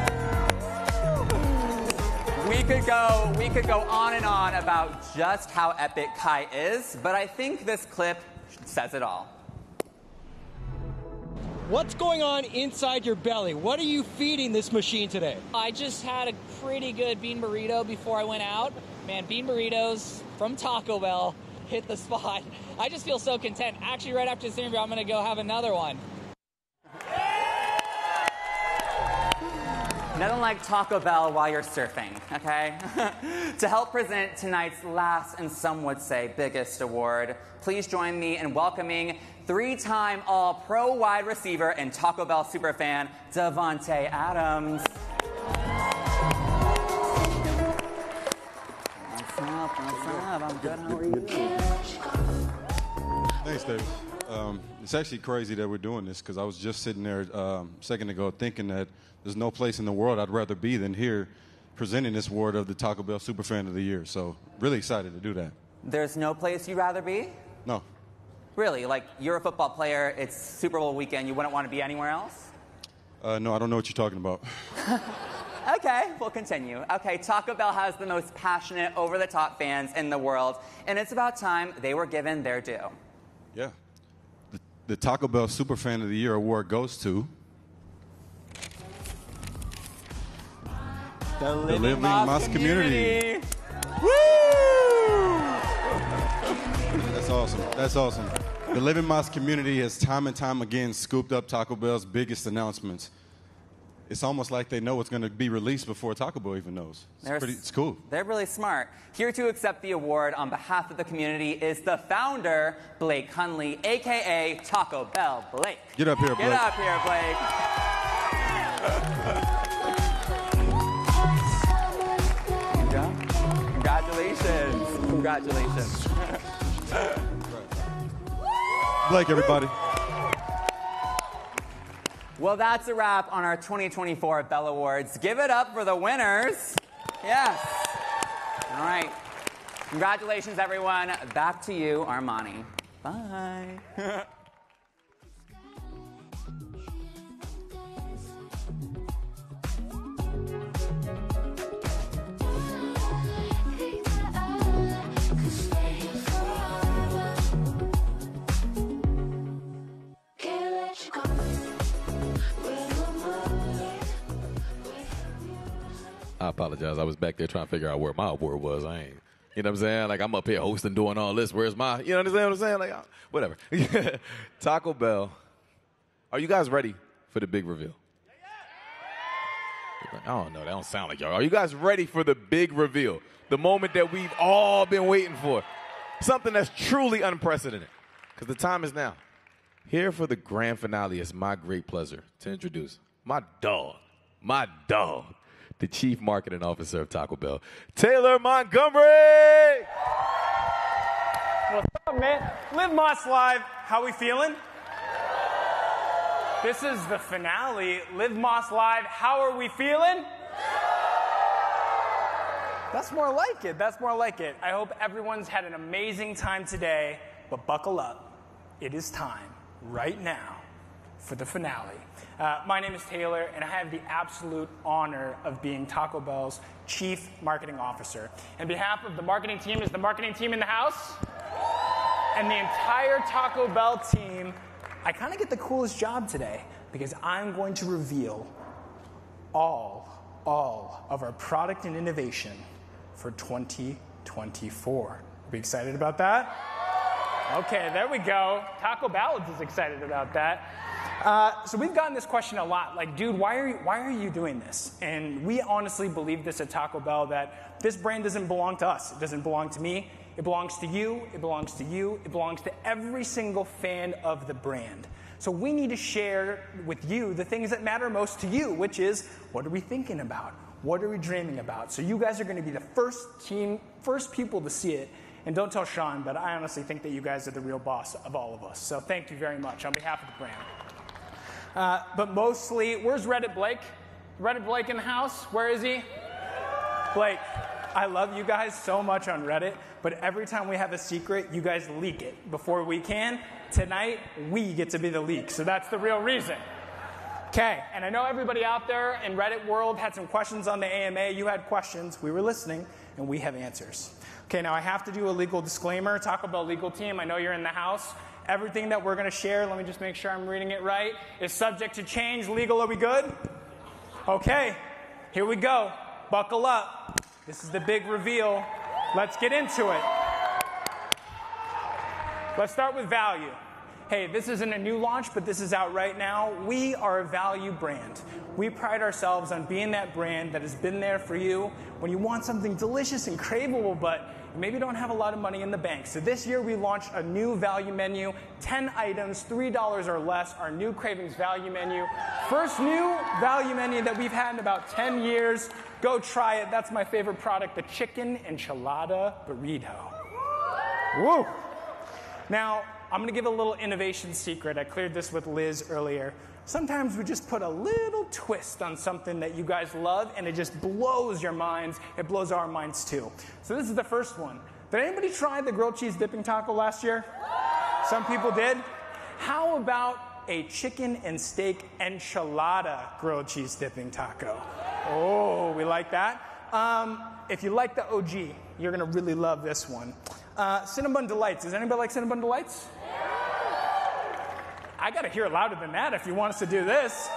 Speaker 13: We could go we could go on and on about just how epic Kai is, but I think this clip says it all.
Speaker 14: What's going on inside your belly? What are you feeding this machine today?
Speaker 15: I just had a pretty good bean burrito before I went out. Man, bean burritos from Taco Bell hit the spot. I just feel so content. Actually, right after this interview, I'm going to go have another one.
Speaker 13: Nothing like Taco Bell while you're surfing, okay? to help present tonight's last and some would say biggest award, please join me in welcoming three time All Pro wide receiver and Taco Bell superfan, Davante Adams. What's up? What's up? I'm good. How are you?
Speaker 16: Thanks, Dave. Um, it's actually crazy that we're doing this because I was just sitting there um, a second ago thinking that there's no place in the world I'd rather be than here presenting this award of the Taco Bell Superfan of the Year. So, really excited to do that.
Speaker 13: There's no place you'd rather be?
Speaker 16: No.
Speaker 13: Really? Like, you're a football player, it's Super Bowl weekend, you wouldn't want to be anywhere else?
Speaker 16: Uh, no, I don't know what you're talking about.
Speaker 13: Okay, we'll continue. Okay, Taco Bell has the most passionate, over the top fans in the world, and it's about time they were given their due.
Speaker 16: Yeah. The, the Taco Bell Superfan of the Year award goes to
Speaker 13: The
Speaker 16: Living Living Más Más Community.
Speaker 13: Woo!
Speaker 16: That's awesome. That's awesome. The Living Más community has time and time again scooped up Taco Bell's biggest announcements. It's almost like they know what's going to be released before Taco Bell even knows. It's, pretty, it's cool.
Speaker 13: They're really smart. Here to accept the award on behalf of the community is the founder, Blake Hunley, aka Taco Bell Blake.
Speaker 16: Get up here, Blake.
Speaker 13: Get up here, Blake. Congratulations. Congratulations.
Speaker 16: Blake, everybody.
Speaker 13: Well, that's a wrap on our 2024 Bell Awards. Give it up for the winners. Yes. All right. Congratulations, everyone. Back to you, Armani. Bye.
Speaker 5: I apologize. I was back there trying to figure out where my award was. I ain't. You know what I'm saying? Like I'm up here hosting, doing all this. Where's my? You know what I'm saying? I'm saying Like whatever. Taco Bell. Are you guys ready for the big reveal? I don't know. That don't sound like y'all. Are you guys ready for the big reveal? The moment that we've all been waiting for. Something that's truly unprecedented. Because the time is now. Here for the grand finale, it's my great pleasure to introduce my dog, my dog, the chief marketing officer of Taco Bell, Taylor Montgomery.
Speaker 17: What's up, man? Live Más Live. How we feeling? This is the finale. Live Más Live. How are we feeling? That's more like it. That's more like it. I hope everyone's had an amazing time today, but buckle up. It is time, right now, for the finale. Uh, my name is Taylor, and I have the absolute honor of being Taco Bell's Chief Marketing Officer. On behalf of the marketing team, is the marketing team in the house? And the entire Taco Bell team, I kind of get the coolest job today because I'm going to reveal all, all of our product and innovation for 2024. Are we excited about that? Okay, there we go. Taco Bell is excited about that. Uh, so we've gotten this question a lot, like, dude, why are you, why are you doing this? And we honestly believe this at Taco Bell that this brand doesn't belong to us. It doesn't belong to me. It belongs to you. It belongs to you. It belongs to every single fan of the brand. So we need to share with you the things that matter most to you, which is what are we thinking about? What are we dreaming about? So you guys are going to be the first team, first people to see it. And don't tell Sean, but I honestly think that you guys are the real boss of all of us. So thank you very much on behalf of the brand. Uh, but mostly, where's Reddit Blake? Reddit Blake in the house? Where is he? Blake, I love you guys so much on Reddit, but every time we have a secret, you guys leak it before we can. Tonight, we get to be the leak, so that's the real reason. Okay, and I know everybody out there in Reddit world had some questions on the AMA. You had questions, we were listening, and we have answers. Okay, now I have to do a legal disclaimer. Taco Bell legal team, I know you're in the house. Everything that we're going to share, let me just make sure I'm reading it right, is subject to change. Legal, are we good? Okay, here we go. Buckle up. This is the big reveal. Let's get into it. Let's start with value. Hey, this isn't a new launch, but this is out right now. We are a value brand. We pride ourselves on being that brand that has been there for you when you want something delicious and craveable, but maybe don't have a lot of money in the bank. So this year we launched a new value menu 10 items, $3 or less, our new Cravings value menu. First new value menu that we've had in about 10 years. Go try it. That's my favorite product, the chicken enchilada burrito. Woo! Now, I'm going to give a little innovation secret. I cleared this with Liz earlier. Sometimes we just put a little twist on something that you guys love, and it just blows your minds. It blows our minds too. So, this is the first one. Did anybody try the grilled cheese dipping taco last year? Some people did. How about a chicken and steak enchilada grilled cheese dipping taco? Oh, we like that. Um, if you like the OG, you're going to really love this one. Uh, Cinnabon Delights. Does anybody like Cinnabon Delights? I got to hear it louder than that if you want us to do this.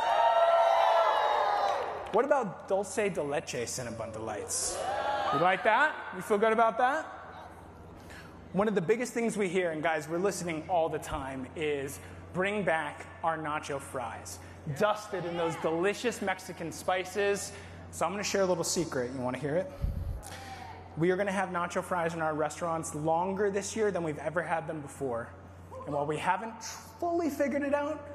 Speaker 17: What about Dulce de Leche Cinnabon Delights? You like that? You feel good about that? One of the biggest things we hear, and guys, we're listening all the time, is bring back our nacho fries, dusted in those delicious Mexican spices. So I'm going to share a little secret. You want to hear it? We are going to have nacho fries in our restaurants longer this year than we've ever had them before. And while we haven't fully figured it out,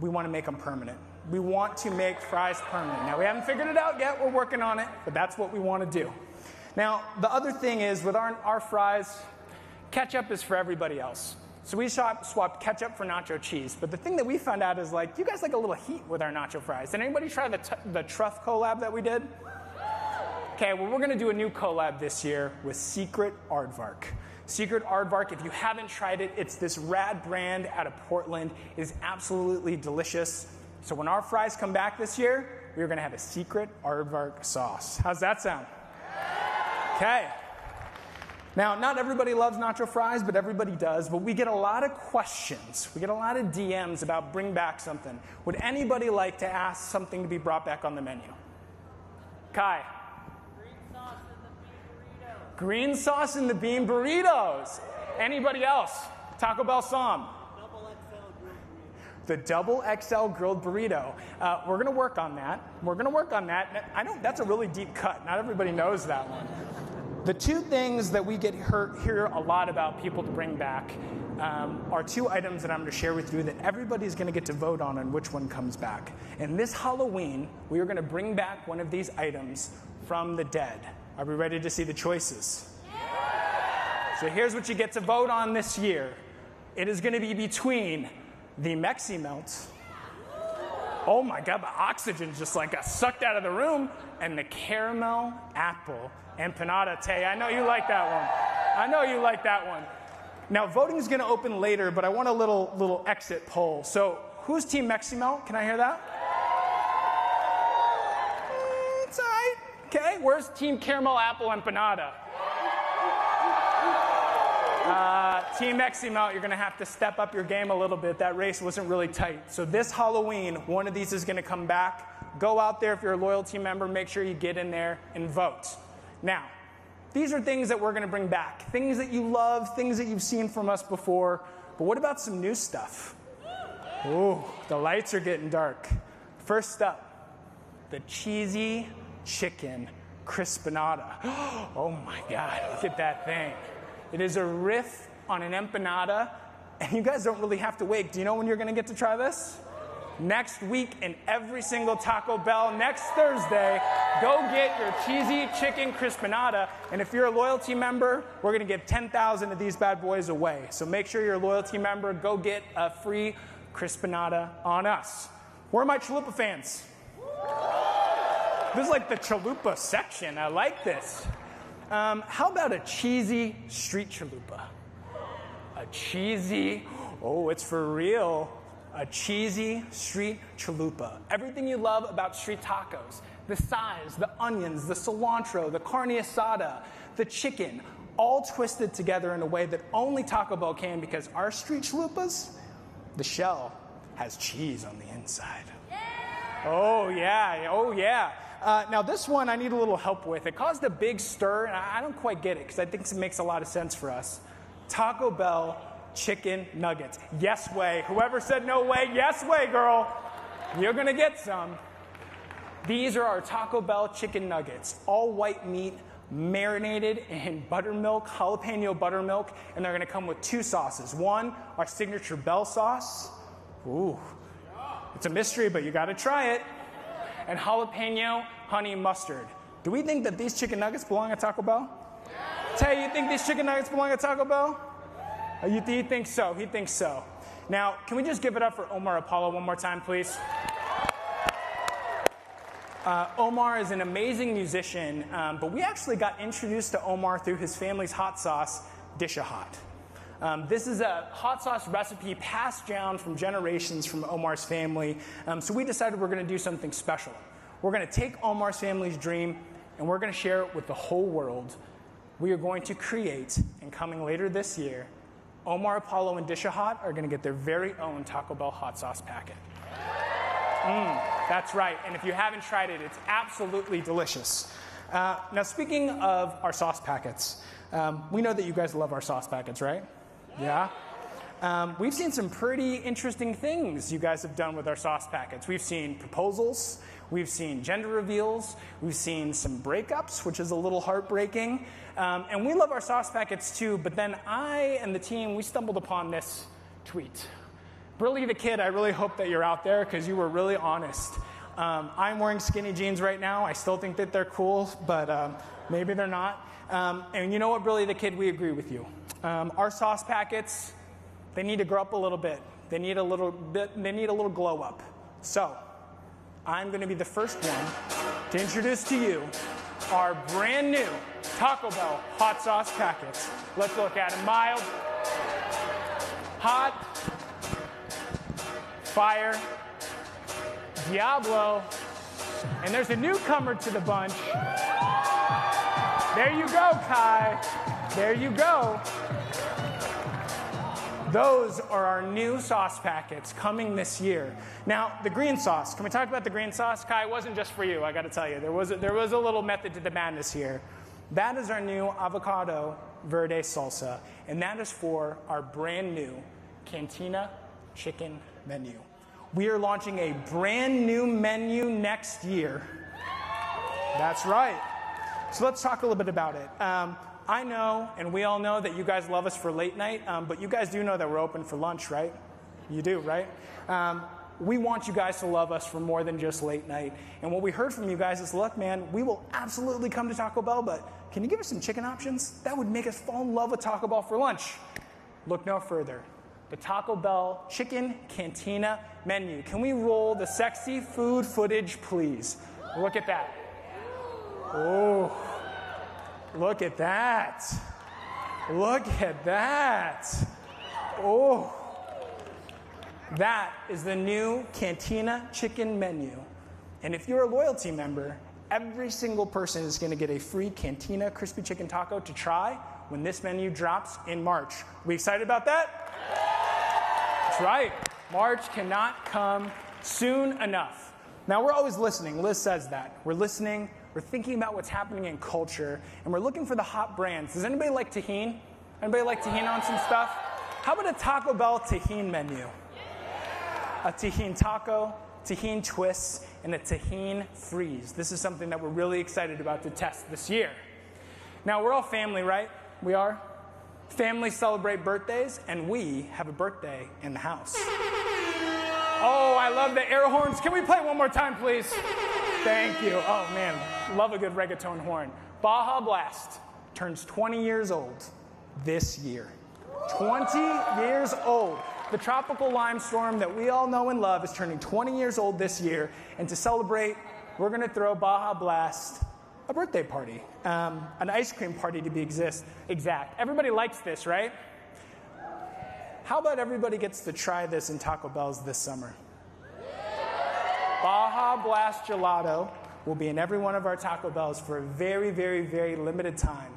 Speaker 17: we want to make them permanent. We want to make fries permanent. Now, we haven't figured it out yet, we're working on it, but that's what we want to do. Now, the other thing is with our, our fries, ketchup is for everybody else. So we swap, swapped ketchup for nacho cheese. But the thing that we found out is like, you guys like a little heat with our nacho fries. Did anybody try the, t- the truff collab that we did? Okay, well, we're going to do a new collab this year with Secret Aardvark. Secret Aardvark, if you haven't tried it, it's this rad brand out of Portland. It is absolutely delicious. So when our fries come back this year, we're going to have a Secret Aardvark sauce. How's that sound? Okay. Now, not everybody loves nacho fries, but everybody does. But we get a lot of questions. We get a lot of DMs about bring back something. Would anybody like to ask something to be brought back on the menu? Kai. Green sauce in the bean burritos. Anybody else? Taco Bell Som. The double XL grilled burrito. Uh, we're going to work on that. We're going to work on that. I know that's a really deep cut. Not everybody knows that one. The two things that we get hear a lot about people to bring back um, are two items that I'm going to share with you that everybody's going to get to vote on and which one comes back. And this Halloween, we are going to bring back one of these items from the dead. Are we ready to see the choices? So here's what you get to vote on this year. It is going to be between the Mexi Melt. Oh my God, the oxygen just like got sucked out of the room, and the caramel apple empanada. Tay, I know you like that one. I know you like that one. Now voting is going to open later, but I want a little little exit poll. So who's Team Mexi Melt? Can I hear that? Okay, where's Team Caramel Apple Empanada? Uh, Team Meximo, you're going to have to step up your game a little bit. That race wasn't really tight. So this Halloween, one of these is going to come back. Go out there if you're a loyalty member. Make sure you get in there and vote. Now, these are things that we're going to bring back. Things that you love, things that you've seen from us before. But what about some new stuff? Ooh, the lights are getting dark. First up, the cheesy chicken crispinata. Oh my God, look at that thing. It is a riff on an empanada, and you guys don't really have to wait. Do you know when you're to get to try this? Next week in every single Taco Bell, next Thursday, go get your cheesy chicken crispinata. And if you're a loyalty member, we're to give 10,000 of these bad boys away. So make sure you're a loyalty member. Go get a free crispinata on us. Where are my chalupa fans? This is like the chalupa section. I like this. Um, how about a cheesy street chalupa? A cheesy, oh, it's for real. A cheesy street chalupa. Everything you love about street tacos the size, the onions, the cilantro, the carne asada, the chicken, all twisted together in a way that only Taco Bell can because our street chalupas, the shell has cheese on the inside. Oh, yeah. Oh, yeah. Uh, now, this one I need a little help with. It caused a big stir, and I don't quite get it because I think it makes a lot of sense for us. Taco Bell chicken nuggets. Yes, way. Whoever said no way, yes, way, girl. You're going to get some. These are our Taco Bell chicken nuggets, all white meat, marinated in buttermilk, jalapeno buttermilk, and they're going to come with two sauces. One, our signature Bell sauce. Ooh, it's a mystery, but you got to try it. And jalapeno honey mustard. Do we think that these chicken nuggets belong at Taco Bell? Tay, you think these chicken nuggets belong at Taco Bell? Uh, You, he thinks so. He thinks so. Now, can we just give it up for Omar Apollo one more time, please? Uh, Omar is an amazing musician, um, but we actually got introduced to Omar through his family's hot sauce, Dish-A-Hot. Um, this is a hot sauce recipe passed down from generations from Omar's family. Um, so we decided we're going to do something special. We're going to take Omar's family's dream and we're going to share it with the whole world. We are going to create, and coming later this year, Omar Apollo and Dish-A-Hot are going to get their very own Taco Bell hot sauce packet. Mm, that's right. And if you haven't tried it, it's absolutely delicious. Uh, now, speaking of our sauce packets, um, we know that you guys love our sauce packets, right? Yeah? Um, we've seen some pretty interesting things you guys have done with our sauce packets. We've seen proposals, we've seen gender reveals, we've seen some breakups, which is a little heartbreaking. Um, and we love our sauce packets too, but then I and the team, we stumbled upon this tweet. Brilly the Kid, I really hope that you're out there because you were really honest. Um, I'm wearing skinny jeans right now. I still think that they're cool, but um, maybe they're not. Um, and you know what, Brilly the Kid, we agree with you. Um, our sauce packets, they need to grow up a little bit. They need a little bit. They need a little glow up. So, I'm going to be the first one to introduce to you our brand new Taco Bell hot sauce packets. Let's look at them. Mild, hot, fire, Diablo, and there's a newcomer to the bunch. There you go, Kai. There you go. Those are our new sauce packets coming this year. Now, the green sauce. Can we talk about the green sauce? Kai, it wasn't just for you, I got to tell you. There was, a, there was a little method to the madness here. That is our new avocado verde salsa, and that is for our brand new Cantina chicken menu. We are launching a brand new menu next year. That's right. So let's talk a little bit about it. Um, I know, and we all know that you guys love us for late night, um, but you guys do know that we're open for lunch, right? You do, right? Um, we want you guys to love us for more than just late night. And what we heard from you guys is look, man, we will absolutely come to Taco Bell, but can you give us some chicken options? That would make us fall in love with Taco Bell for lunch. Look no further. The Taco Bell Chicken Cantina menu. Can we roll the sexy food footage, please? Look at that. Oh, look at that. Look at that. Oh, that is the new Cantina chicken menu. And if you're a loyalty member, every single person is going to get a free Cantina crispy chicken taco to try when this menu drops in March. We excited about that? That's right. March cannot come soon enough. Now, we're always listening. Liz says that. We're listening, we're thinking about what's happening in culture, and we're looking for the hot brands. Does anybody like tahini? Anybody like tahini on some stuff? How about a Taco Bell tahini menu? A tahini taco, tahini twists, and a tahini freeze. This is something that we're really excited about to test this year. Now, we're all family, right? We are? Families celebrate birthdays, and we have a birthday in the house. Oh, I love the air horns. Can we play one more time, please? Thank you. Oh, man, love a good reggaeton horn. Baja Blast turns 20 years old this year. 20 years old. The tropical lime storm that we all know and love is turning 20 years old this year. And to celebrate, we're going to throw Baja Blast a birthday party, um, an ice cream party to be exist, exact. Everybody likes this, right? How about everybody gets to try this in Taco Bell's this summer? Baja Blast Gelato will be in every one of our Taco Bells for a very, very, very limited time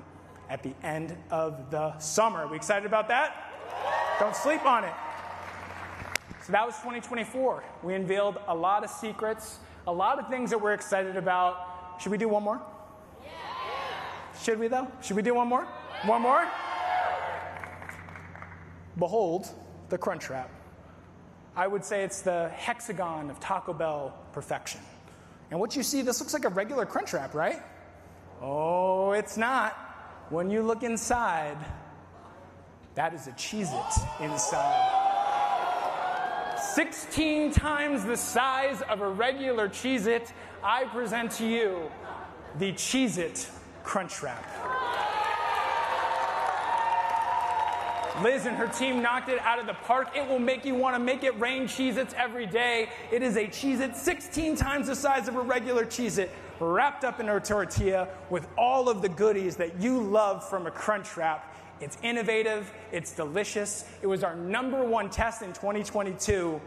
Speaker 17: at the end of the summer. Are We excited about that? Don't sleep on it. So that was 2024. We unveiled a lot of secrets, a lot of things that we're excited about. Should we do one more? Yeah. Should we though? Should we do one more? One more? Behold the Crunch Wrap. I would say it's the hexagon of Taco Bell perfection. And what you see, this looks like a regular Crunch Wrap, right? Oh, it's not. When you look inside, that is a Cheez It inside. 16 times the size of a regular Cheez It, I present to you the Cheez It Crunch Wrap. Liz and her team knocked it out of the park. It will make you want to make it rain Cheez Its every day. It is a Cheez It 16 times the size of a regular Cheez It, wrapped up in a tortilla with all of the goodies that you love from a crunch wrap. It's innovative, it's delicious. It was our number one test in 2022.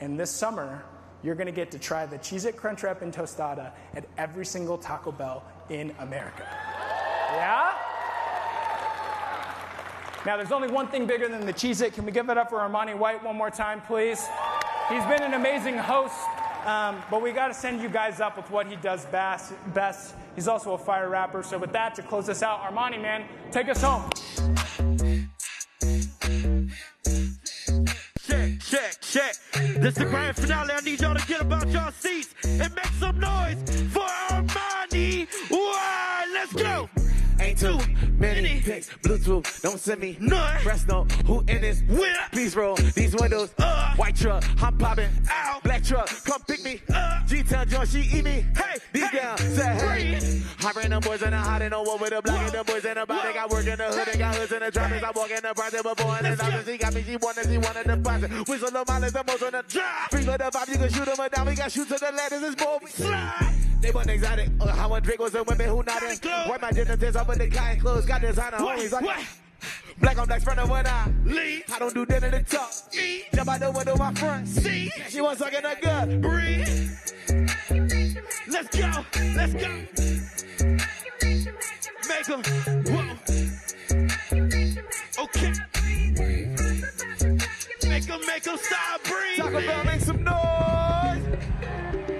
Speaker 17: And this summer, you're going to get to try the Cheez It Crunch Wrap and Tostada at every single Taco Bell in America. Yeah? Now, there's only one thing bigger than the Cheez It. Can we give it up for Armani White one more time, please? He's been an amazing host, um, but we got to send you guys up with what he does best. best. He's also a fire rapper. So, with that, to close us out, Armani, man, take us home.
Speaker 18: Check, check, check. This is the grand finale. I need y'all to get about y'all seats and make some noise
Speaker 19: many. Bluetooth, don't send me none. Press no. Who in this?
Speaker 18: Where?
Speaker 19: Please roll these windows.
Speaker 18: Uh.
Speaker 19: White truck, I'm popping.
Speaker 18: Ow.
Speaker 19: Black truck, come pick me.
Speaker 18: Uh.
Speaker 19: G-Town joint, she eat me.
Speaker 18: Hey, hey,
Speaker 19: down, say hey. bring them boys in the hot and with the black and the boys in the body. They got work in the hood, they got hoods in the droppers. I walk in the project before and the office. She got me, she wanted, she wanted the deposit. Whistle the mileage, the most on the
Speaker 18: Drop.
Speaker 19: Free for the vibe, you can shoot them down. We got shoot to the ladders, it's more. We slide. They want exotic. Uh, how one Drake was a women who not in. Wipe my genitals off with the cotton clothes. Got designer homies like
Speaker 18: What?
Speaker 19: Black on black front of one eye.
Speaker 18: Leave.
Speaker 19: I don't do dinner to talk.
Speaker 18: Eat.
Speaker 19: Jump out the window, my front.
Speaker 18: See.
Speaker 19: She wants sucking a gut.
Speaker 18: Breathe. Let's go. Let's go. Make 'em. Whoa. Okay. Make 'em, make 'em stop breathing.
Speaker 19: Taco Bell, make some noise.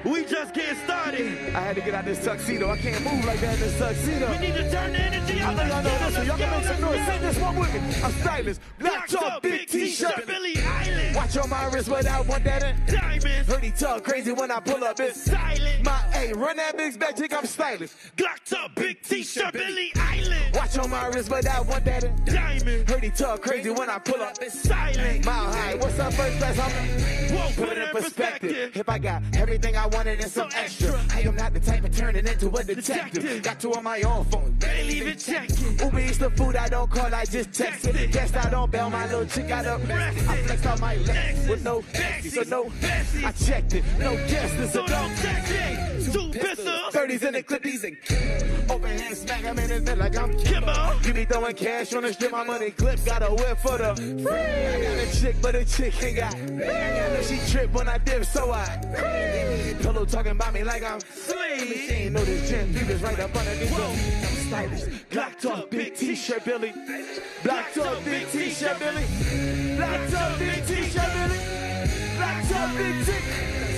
Speaker 18: We just getting started.
Speaker 19: I had to get out this tuxedo. I can't move like that in this tuxedo.
Speaker 18: We need to turn the energy
Speaker 19: I
Speaker 18: up.
Speaker 19: I know this one. Y'all can make some noise. Sing this one with me. I'm stylish. Black top, big t-shirt.
Speaker 18: Billie Eilish.
Speaker 19: Watch on my wrist, but I want that in.
Speaker 18: Diamonds.
Speaker 19: He talk crazy when I pull up. It's
Speaker 18: Silent.
Speaker 19: my A. Run that big back, chick. I'm stylish.
Speaker 18: Glock top, big t-shirt, Billie Eilish.
Speaker 19: Watch on my wrist, but I want that in.
Speaker 18: Diamond.
Speaker 19: Heard he talk crazy when I pull up. It's
Speaker 18: Silent.
Speaker 19: mile high. What's up, first class? I'm
Speaker 18: Whoa,
Speaker 19: put it in perspective. If I got everything I wanted and some extra, I am not the type of turn it into a detective. Got two on my own phone.
Speaker 18: Ain't even checking.
Speaker 19: Uber Eats the food I don't call, I just text it. Guess I don't bail my little chick out of I flexed on my legs with no fancy, so no. I checked it, no guess this
Speaker 18: So don't text it. Two pistols.
Speaker 19: 30s in the clip, these and open hand smack him in his neck like I'm
Speaker 18: Kimbo.
Speaker 19: You be throwing cash on the strip, my money clip, got a whip for the free. I got a chick, but a chick ain't got. I know she trip when I dip, so I. Pillow talking about me like I'm
Speaker 18: Sleep.
Speaker 19: She ain't know this gym, deep is right up underneath the. I'm stylish. Black top, big t-shirt, Billie. Black top, big t-shirt, Billie. Black top, big t-shirt, Billie. Black top, big t.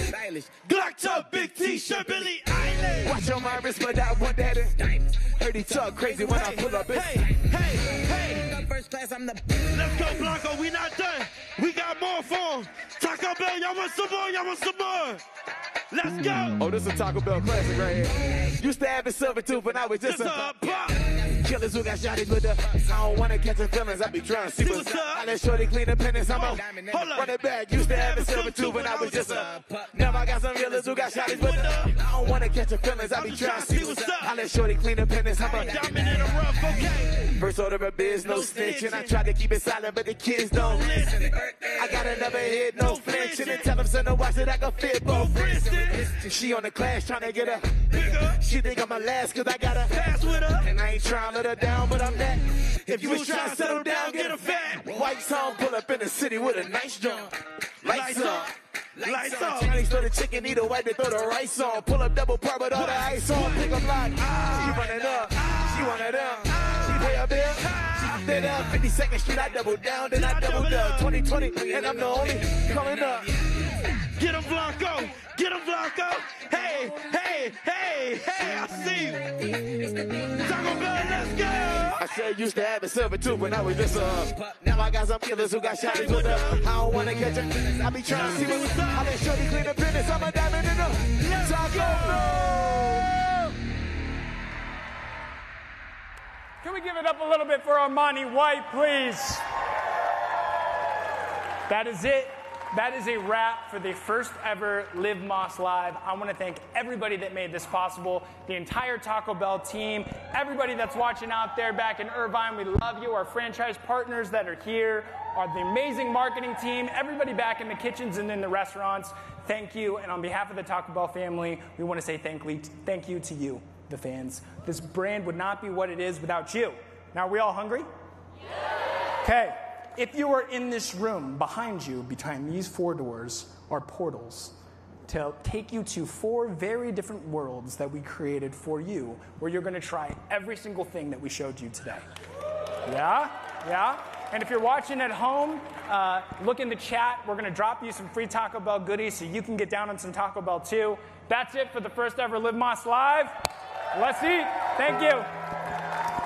Speaker 19: Stylish.
Speaker 18: Glock top, big t-shirt, Billie Eilish.
Speaker 19: Watch on my wrist, but I want that in. Heard he talk crazy when I pull up. It's
Speaker 18: Hey, hey, hey.
Speaker 19: first class, I'm the.
Speaker 18: Let's go, Blanco. We not done. We got more for 'em. Taco Bell, y'all want some more? Y'all want some more? Let's go. Mm.
Speaker 19: Oh, this is a Taco Bell classic right here. Used to have a silver tooth, but now it's just
Speaker 18: Just
Speaker 19: a.
Speaker 18: a pop.
Speaker 19: Killers who got shotties with the. I don't wanna catch the feelings, I be trying to see
Speaker 18: See
Speaker 19: what's
Speaker 18: what's up.
Speaker 19: I let Shorty clean the pennies, I'm
Speaker 18: Whoa,
Speaker 19: a. Run it back, used to have a silver tooth, but I was just a. Now I got some killers who got shotties with the. I don't wanna catch your feelings, I be trying to see what's up. I let Shorty clean the pennies, I'm a diamond in the rough, okay. First order of biz, no snitching. I try to keep it silent, but the kids don't listen. I got another hit, no flinching. And tell them son to watch it, I can fit both She on the class trying to get her bigger. She think I'm a last cause I got a pass with her. And I ain't trying to let her down, but I'm that. If you was trying to settle down, get a fat. White song, pull up in the city with a nice jump. Lights up. Lights up. Chinese throw the chicken, eat a wipe, and throw the rice on. Pull up double part with all the ice on. Pick up like, she ah. running up. She one of them. Ah. She pay a bill. Ah. She did up 52nd Street, I double down, then I double up. 2020, and I'm the only coming up.
Speaker 11: Get him, Blanco. Get him, Blanco. Hey, hey, hey, hey, I see you. Taco Bell, let's go.
Speaker 19: I said used to have a silver tooth when I was just uh Now I got some killers who got shot with the I don't wanna catch her. I be trying to see what's up. I let Shorty clean the business. I'm a diamond in the Taco Bell.
Speaker 17: Can we give it up a little bit for Armani White, please? That is it. That is a wrap for the first ever Live Más Live. I want to thank everybody that made this possible, the entire Taco Bell team, everybody that's watching out there back in Irvine. We love you, our franchise partners that are here, our the amazing marketing team, everybody back in the kitchens and in the restaurants. Thank you. And on behalf of the Taco Bell family, we want to say thank, thank you to you, the fans. This brand would not be what it is without you. Now, are we all hungry? Okay. If you are in this room, behind you, behind these four doors, are portals to take you to four very different worlds that we created for you, where you're going to try every single thing that we showed you today. Yeah? Yeah? And if you're watching at home, uh, look in the chat. We're going to drop you some free Taco Bell goodies so you can get down on some Taco Bell too. That's it for the first ever Live Más Live. Let's eat. Thank you.